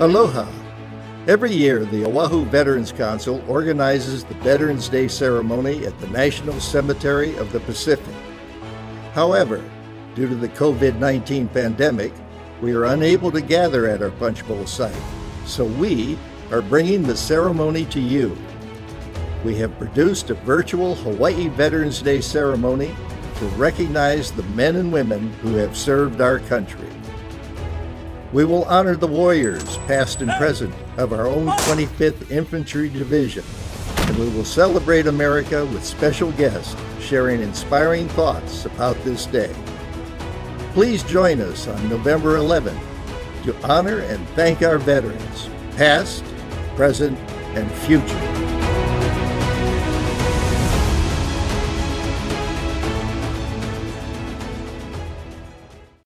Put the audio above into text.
Aloha. Every year, the Oahu Veterans Council organizes the Veterans Day ceremony at the National Cemetery of the Pacific. However, due to the COVID 19 pandemic, we are unable to gather at our Punchbowl site, so we are bringing the ceremony to you. We have produced a virtual Hawaii Veterans Day ceremony to recognize the men and women who have served our country. We will honor the warriors, past and present, of our own 25th Infantry Division, and we will celebrate America with special guests sharing inspiring thoughts about this day. Please join us on November 11th to honor and thank our veterans, past, present, and future.